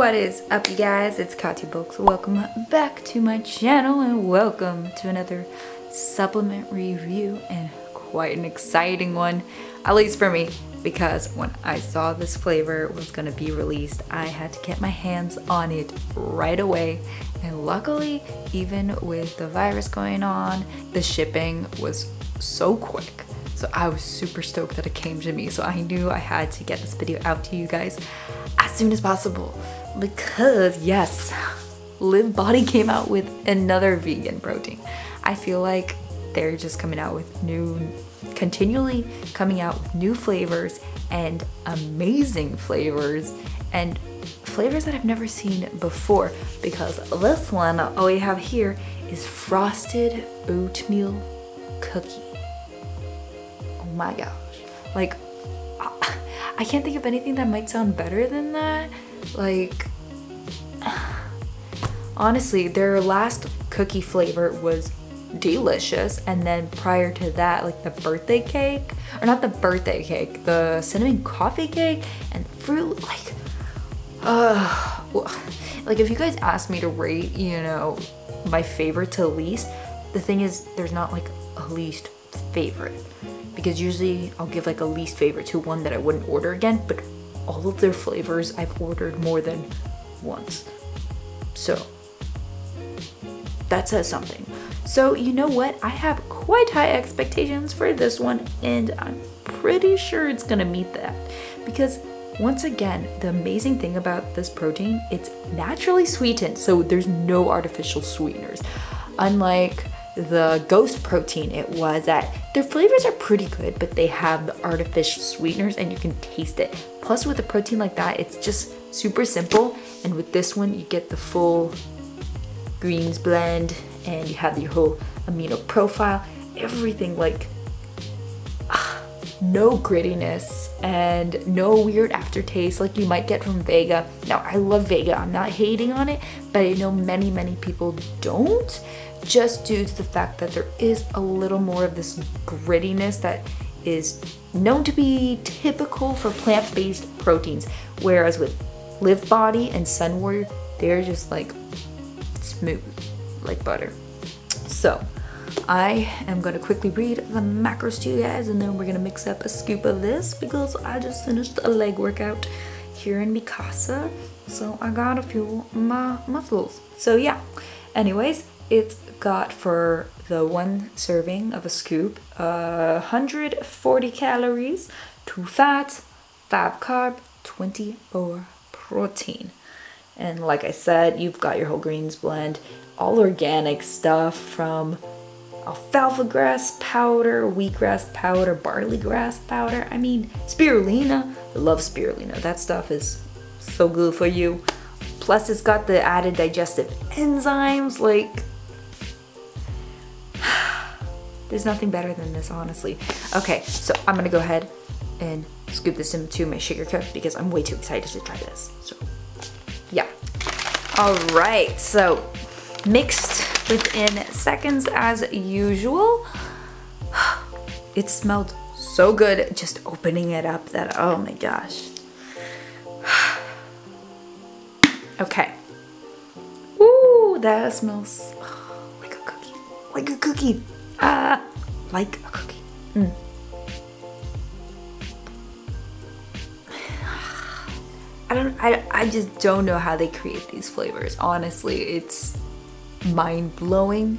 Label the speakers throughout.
Speaker 1: What is up you guys? It's Katia Bulks. Welcome back to my channel and welcome to another supplement review and quite an exciting one, at least for me, because when I saw this flavor was gonna be released, I had to get my hands on it right away. And luckily, even with the virus going on, the shipping was so quick. So I was super stoked that it came to me. So I knew I had to get this video out to you guys as soon as possible because yes, Liv Body came out with another vegan protein. I feel like they're just coming out with new, continually coming out with new flavors and amazing flavors and flavors that I've never seen before because this one, all we have here is frosted oatmeal cookie. My gosh. Like, I can't think of anything that might sound better than that. Like, honestly, their last cookie flavor was delicious. And then prior to that, like the birthday cake, or not the birthday cake, the cinnamon coffee cake and fruit, like, uh, like if you guys ask me to rate, you know, my favorite to least, the thing is there's not like a least favorite because usually I'll give like a least favorite to one that I wouldn't order again, but all of their flavors I've ordered more than once. So that says something. So you know what? I have quite high expectations for this one and I'm pretty sure it's gonna meet that because once again, the amazing thing about this protein, it's naturally sweetened, so there's no artificial sweeteners. Unlike the ghost protein it was that their flavors are pretty good but they have the artificial sweeteners and you can taste it. Plus with a protein like that it's just super simple. And with this one you get the full greens blend and you have your whole amino profile. Everything like ah, no grittiness and no weird aftertaste like you might get from Vega. Now, I love Vega. I'm not hating on it, but I know many, many people don't just due to the fact that there is a little more of this grittiness that is known to be typical for plant-based proteins. Whereas with Liv Body and Sun Warrior, they're just like smooth, like butter. So, I am gonna quickly read the macros to you guys and then we're gonna mix up a scoop of this because I just finished a leg workout here in Mikasa. So I gotta fuel my muscles. So yeah, anyways, it's got for the one serving of a scoop uh, 140 calories, 2 fat, 5 carb, 24 protein. And like I said, you've got your whole greens blend, all organic stuff from alfalfa grass powder, wheatgrass powder, barley grass powder. I mean, spirulina. I love spirulina. That stuff is so good for you. Plus, it's got the added digestive enzymes. Like, there's nothing better than this, honestly. Okay, so I'm gonna go ahead and scoop this into my sugar cup because I'm way too excited to try this. So, yeah. All right, so mixed within seconds as usual. It smelled so good just opening it up that, oh my gosh. Okay. Ooh, that smells like a cookie. Like a cookie. Ah, like a cookie. Mm. I don't, I, I just don't know how they create these flavors. Honestly, it's mind-blowing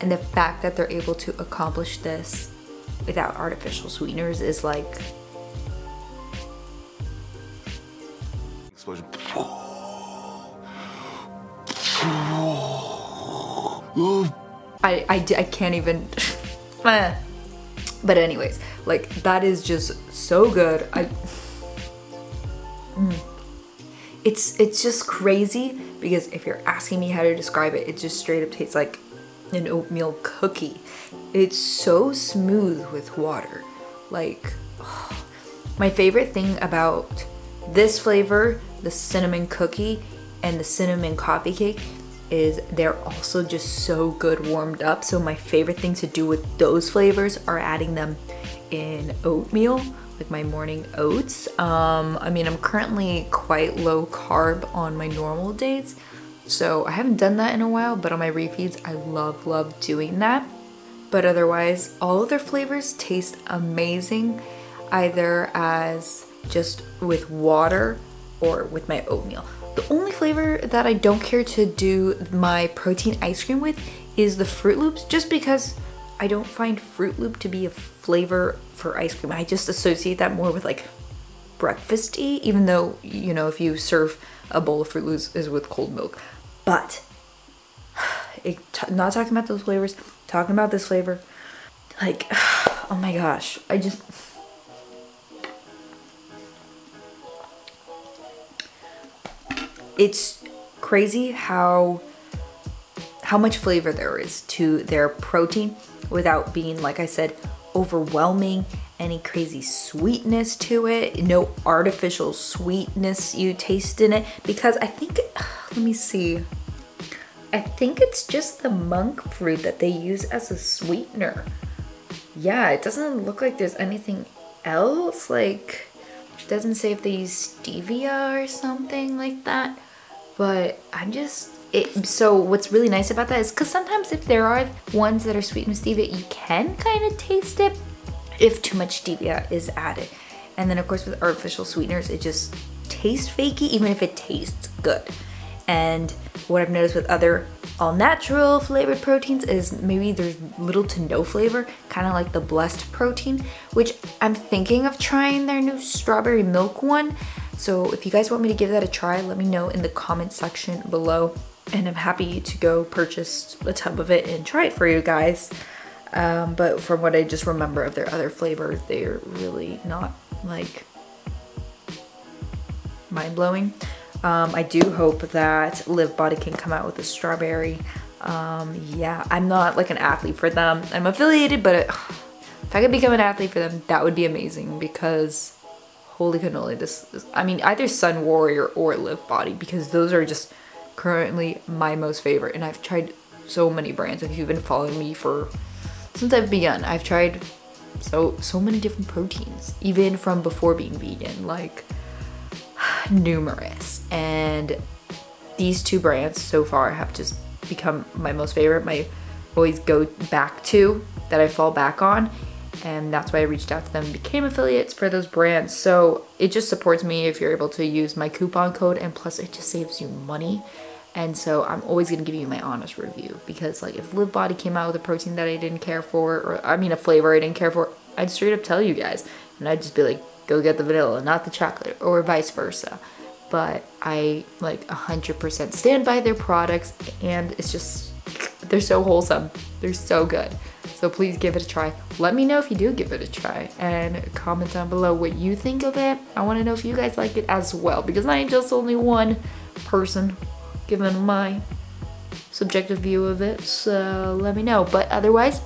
Speaker 1: and the fact that they're able to accomplish this without artificial sweeteners is like explosion I, I, I can't even but anyways like that is just so good I mm. it's it's just crazy because if you're asking me how to describe it, it just straight up tastes like an oatmeal cookie. It's so smooth with water. Like, oh. my favorite thing about this flavor, the cinnamon cookie, and the cinnamon coffee cake is they're also just so good warmed up. So my favorite thing to do with those flavors are adding them in oatmeal like my morning oats. Um, I mean, I'm currently quite low carb on my normal days, so I haven't done that in a while, but on my refeeds, I love, love doing that. But otherwise, all of their flavors taste amazing, either as just with water or with my oatmeal. The only flavor that I don't care to do my protein ice cream with is the Fruit Loops, just because I don't find Fruit Loop to be a flavor for ice cream. I just associate that more with like breakfasty, even though, you know, if you serve a bowl of Fruit Loops is with cold milk. But, it, not talking about those flavors, talking about this flavor, like, oh my gosh, I just, it's crazy how how much flavor there is to their protein without being like I said overwhelming any crazy sweetness to it no artificial sweetness you taste in it because I think let me see. I think it's just the monk fruit that they use as a sweetener. Yeah it doesn't look like there's anything else like it doesn't say if they use stevia or something like that but I'm just it, so what's really nice about that is because sometimes if there are ones that are sweetened with stevia, you can kind of taste it if too much stevia is added. And then of course with artificial sweeteners, it just tastes fakey even if it tastes good. And what I've noticed with other all natural flavored proteins is maybe there's little to no flavor, kind of like the blessed protein, which I'm thinking of trying their new strawberry milk one. So if you guys want me to give that a try, let me know in the comment section below and I'm happy to go purchase a tub of it and try it for you guys. Um, but from what I just remember of their other flavors, they're really not like mind-blowing. Um, I do hope that Liv Body can come out with a strawberry. Um, yeah, I'm not like an athlete for them. I'm affiliated, but it, if I could become an athlete for them, that would be amazing because holy cannoli, this, this I mean, either Sun Warrior or Liv Body because those are just currently my most favorite and I've tried so many brands if you've been following me for since I've begun I've tried so so many different proteins even from before being vegan like numerous and these two brands so far have just become my most favorite my always go back to that I fall back on and that's why I reached out to them became affiliates for those brands. So it just supports me if you're able to use my coupon code and plus it just saves you money. And so I'm always gonna give you my honest review because like if Liv Body came out with a protein that I didn't care for or I mean a flavor I didn't care for I'd straight up tell you guys. And I'd just be like go get the vanilla not the chocolate or vice versa. But I like 100% stand by their products and it's just they're so wholesome. They're so good so please give it a try. Let me know if you do give it a try and comment down below what you think of it. I want to know if you guys like it as well because I am just only one person giving my subjective view of it. So let me know. But otherwise,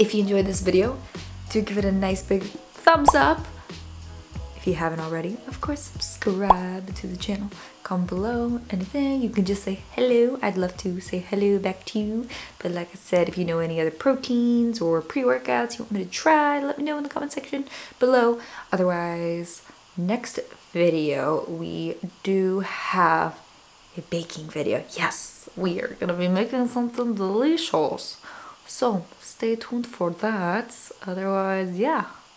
Speaker 1: if you enjoyed this video, do give it a nice big thumbs up. If you haven't already, of course, subscribe to the channel. Comment below anything. You can just say hello. I'd love to say hello back to you. But like I said, if you know any other proteins or pre-workouts you want me to try, let me know in the comment section below. Otherwise, next video, we do have a baking video. Yes, we are gonna be making something delicious. So stay tuned for that. Otherwise, yeah,